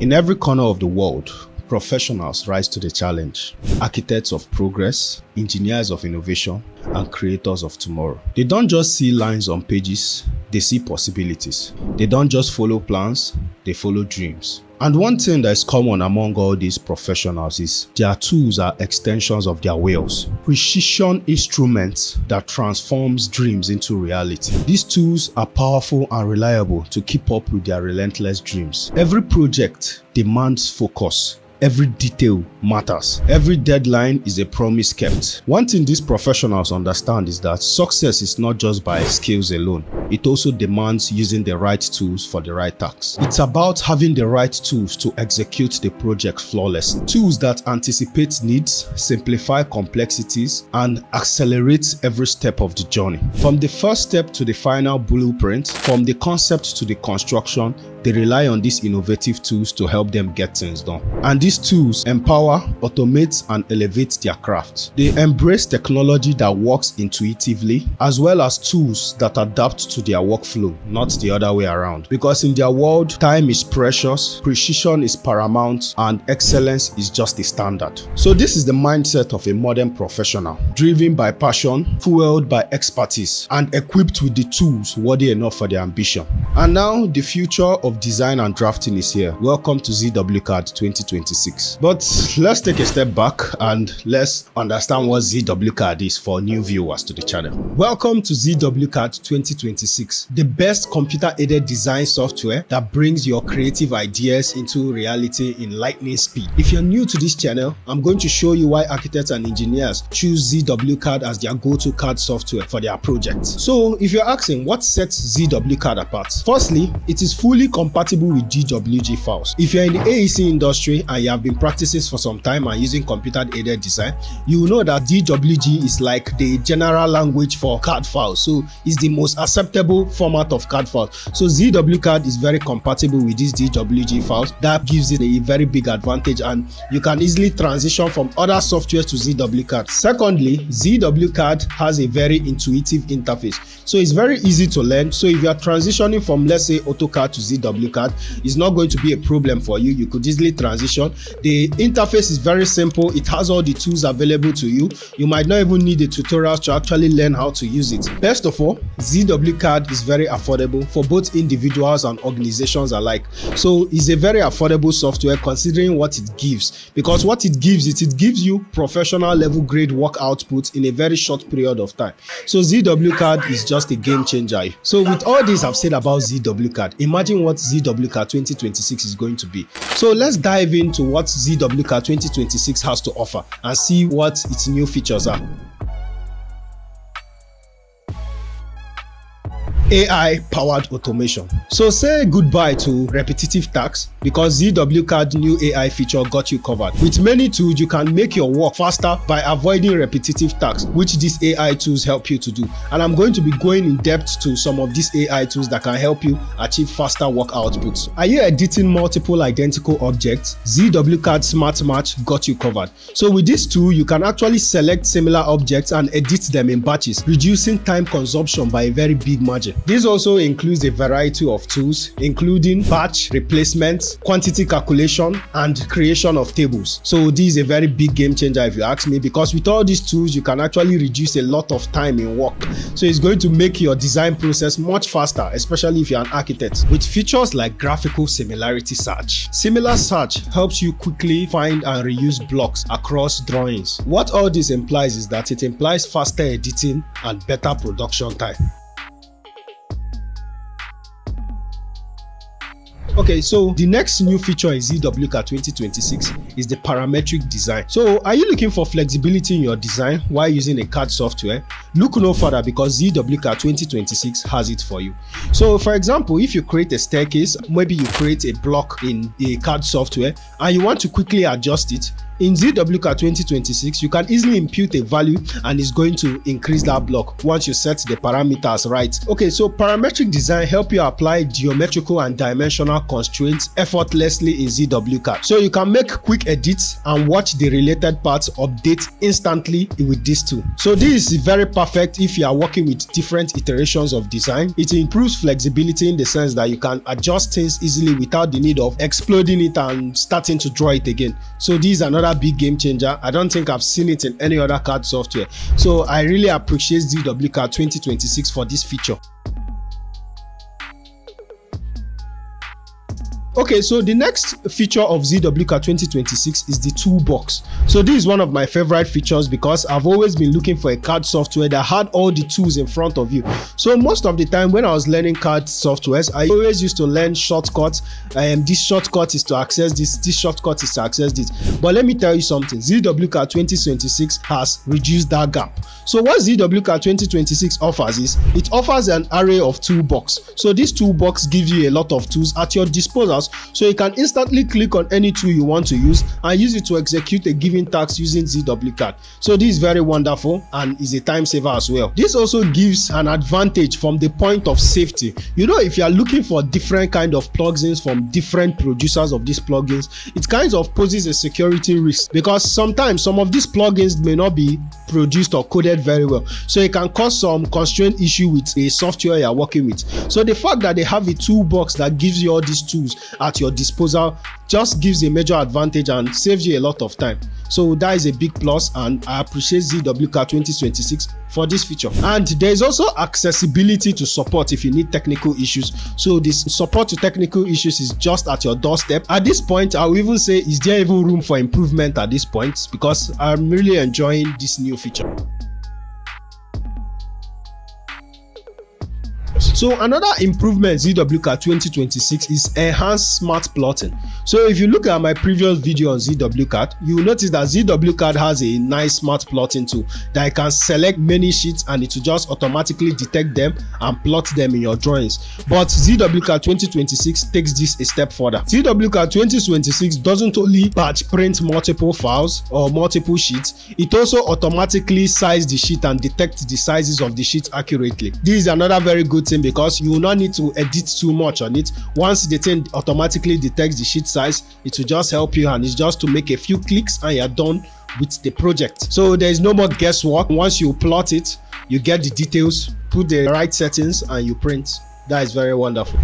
In every corner of the world, professionals rise to the challenge. Architects of progress, engineers of innovation, and creators of tomorrow. They don't just see lines on pages, they see possibilities. They don't just follow plans, they follow dreams. And one thing that is common among all these professionals is their tools are extensions of their wills. Precision instruments that transforms dreams into reality. These tools are powerful and reliable to keep up with their relentless dreams. Every project demands focus, Every detail matters. Every deadline is a promise kept. One thing these professionals understand is that success is not just by skills alone. It also demands using the right tools for the right tasks. It's about having the right tools to execute the project flawlessly. Tools that anticipate needs, simplify complexities, and accelerate every step of the journey. From the first step to the final blueprint, from the concept to the construction, they rely on these innovative tools to help them get things done. And these tools empower, automate, and elevate their craft. They embrace technology that works intuitively, as well as tools that adapt to their workflow, not the other way around. Because in their world, time is precious, precision is paramount, and excellence is just a standard. So, this is the mindset of a modern professional, driven by passion, fueled by expertise, and equipped with the tools worthy enough for their ambition. And now, the future of design and drafting is here. Welcome to ZWCAD 2020. But let's take a step back and let's understand what ZWCAD is for new viewers to the channel. Welcome to ZWCAD 2026, the best computer-aided design software that brings your creative ideas into reality in lightning speed. If you're new to this channel, I'm going to show you why architects and engineers choose ZWCAD as their go-to CAD software for their projects. So if you're asking what sets ZWCAD apart, firstly, it is fully compatible with DWG files. If you're in the AEC industry and you have been practicing for some time and using computer-aided design, you know that DWG is like the general language for CAD files. So it's the most acceptable format of CAD files. So ZWCAD is very compatible with these DWG files. That gives it a very big advantage and you can easily transition from other software to ZWCAD. Secondly, ZWCAD has a very intuitive interface. So it's very easy to learn. So if you are transitioning from let's say AutoCAD to ZWCAD, it's not going to be a problem for you. You could easily transition. The interface is very simple. It has all the tools available to you. You might not even need a tutorial to actually learn how to use it. Best of all, ZWCAD is very affordable for both individuals and organizations alike. So it's a very affordable software considering what it gives. Because what it gives is it gives you professional level grade work output in a very short period of time. So ZWCAD is just a game changer. So with all this I've said about ZWCAD, imagine what ZWCAD 2026 is going to be. So let's dive into what ZWCAD 2026 has to offer and see what its new features are. AI powered automation. So say goodbye to repetitive tasks because ZWCAD new AI feature got you covered. With many tools, you can make your work faster by avoiding repetitive tasks, which these AI tools help you to do. And I'm going to be going in depth to some of these AI tools that can help you achieve faster work outputs. Are you editing multiple identical objects? ZWCAD Smart Match got you covered. So with this tool, you can actually select similar objects and edit them in batches, reducing time consumption by a very big margin. This also includes a variety of tools, including batch replacement, quantity calculation, and creation of tables. So this is a very big game changer if you ask me, because with all these tools, you can actually reduce a lot of time in work. So it's going to make your design process much faster, especially if you're an architect. With features like graphical similarity search. Similar search helps you quickly find and reuse blocks across drawings. What all this implies is that it implies faster editing and better production time. Okay, so the next new feature in ZWCAD 2026 is the parametric design. So are you looking for flexibility in your design while using a CAD software? Look no further because ZWCAD 2026 has it for you. So for example, if you create a staircase, maybe you create a block in a CAD software and you want to quickly adjust it, in ZWCAD 2026, you can easily impute a value and it's going to increase that block once you set the parameters right. Okay, so parametric design help you apply geometrical and dimensional constraints effortlessly in ZWCAD. So you can make quick edits and watch the related parts update instantly with this tool. So this is very perfect if you are working with different iterations of design. It improves flexibility in the sense that you can adjust things easily without the need of exploding it and starting to draw it again. So this is another big game changer. I don't think I've seen it in any other CAD software. So I really appreciate ZWCAD 2026 for this feature. Okay, so the next feature of ZWCAD 2026 is the toolbox. So this is one of my favorite features because I've always been looking for a CAD software that had all the tools in front of you. So most of the time when I was learning CAD softwares, I always used to learn shortcuts. Um, this shortcut is to access this, this shortcut is to access this. But let me tell you something, ZWCAD 2026 has reduced that gap. So what ZWCAD 2026 offers is, it offers an array of toolbox. So this toolbox gives you a lot of tools at your disposal so you can instantly click on any tool you want to use and use it to execute a given task using ZWCAD. So this is very wonderful and is a time saver as well. This also gives an advantage from the point of safety. You know if you are looking for different kind of plugins from different producers of these plugins, it kind of poses a security risk because sometimes some of these plugins may not be produced or coded very well. So it can cause some constraint issue with a software you are working with. So the fact that they have a toolbox that gives you all these tools at your disposal just gives a major advantage and saves you a lot of time. So that is a big plus and I appreciate ZWCAD 2026 for this feature. And there is also accessibility to support if you need technical issues. So this support to technical issues is just at your doorstep. At this point, I will even say, is there even room for improvement at this point? Because I'm really enjoying this new feature. So another improvement ZWCAD 2026 is enhanced smart plotting. So if you look at my previous video on ZWCAD, you will notice that ZWCAD has a nice smart plotting tool that you can select many sheets and it will just automatically detect them and plot them in your drawings. But ZWCAD 2026 takes this a step further. ZWCAD 2026 doesn't only batch print multiple files or multiple sheets, it also automatically size the sheet and detect the sizes of the sheet accurately. This is another very good thing because you will not need to edit too much on it. Once the thing automatically detects the sheet size, it will just help you and it's just to make a few clicks and you're done with the project. So there is no more guesswork. Once you plot it, you get the details, put the right settings and you print. That is very wonderful.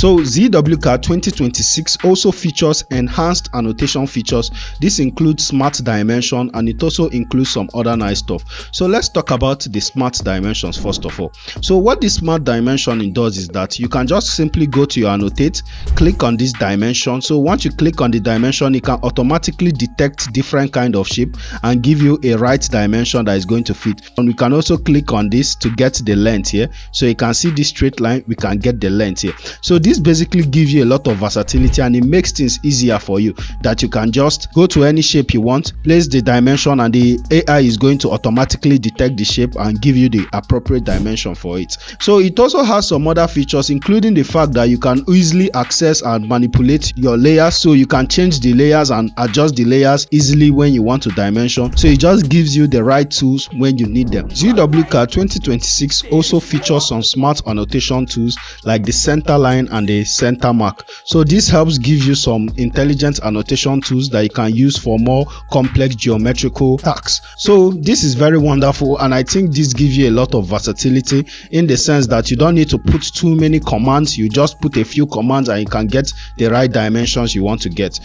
So ZWCAD 2026 also features enhanced annotation features. This includes smart dimension and it also includes some other nice stuff. So let's talk about the smart dimensions first of all. So what this smart dimension does is that you can just simply go to your annotate, click on this dimension. So once you click on the dimension, it can automatically detect different kind of shape and give you a right dimension that is going to fit. And we can also click on this to get the length here. So you can see this straight line, we can get the length here. So this this basically gives you a lot of versatility and it makes things easier for you that you can just go to any shape you want place the dimension and the ai is going to automatically detect the shape and give you the appropriate dimension for it. So it also has some other features including the fact that you can easily access and manipulate your layers. So you can change the layers and adjust the layers easily when you want to dimension. So it just gives you the right tools when you need them. Zwcad 2026 also features some smart annotation tools like the center line and the center mark. So this helps give you some intelligent annotation tools that you can use for more complex geometrical tasks. So this is very wonderful and i think this gives you a lot of versatility in the sense that you don't need to put too many commands. You just put a few commands and you can get the right dimensions you want to get.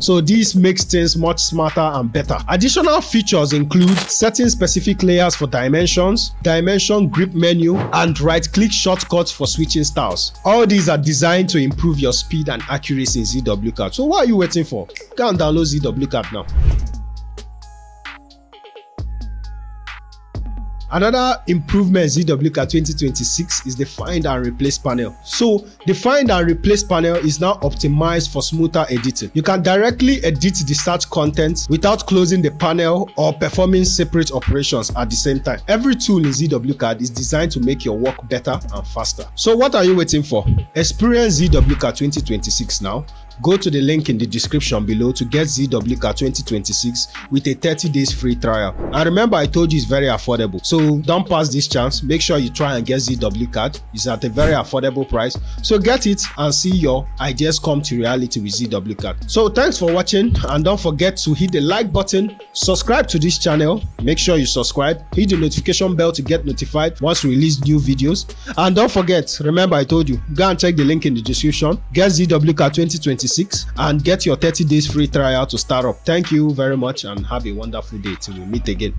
So this makes things much smarter and better. Additional features include setting specific layers for dimensions dimension grip menu and right click shortcuts for switching styles. All these are designed to improve your speed and accuracy in ZWCAD. So what are you waiting for? Go and download ZWCAD now. Another improvement ZWCAD 2026 is the find and replace panel. So the find and replace panel is now optimized for smoother editing. You can directly edit the search content without closing the panel or performing separate operations at the same time. Every tool in ZWCAD is designed to make your work better and faster. So what are you waiting for? Experience ZWCAD 2026 now Go to the link in the description below to get ZWCAD 2026 with a 30 days free trial. And remember I told you it's very affordable. So don't pass this chance. Make sure you try and get ZWCAD. It's at a very affordable price. So get it and see your ideas come to reality with ZWCAD. So thanks for watching and don't forget to hit the like button, subscribe to this channel, make sure you subscribe, hit the notification bell to get notified once we release new videos. And don't forget, remember I told you, go and check the link in the description, get ZWCAD 2026 and get your 30 days free trial to start up. Thank you very much and have a wonderful day till we meet again.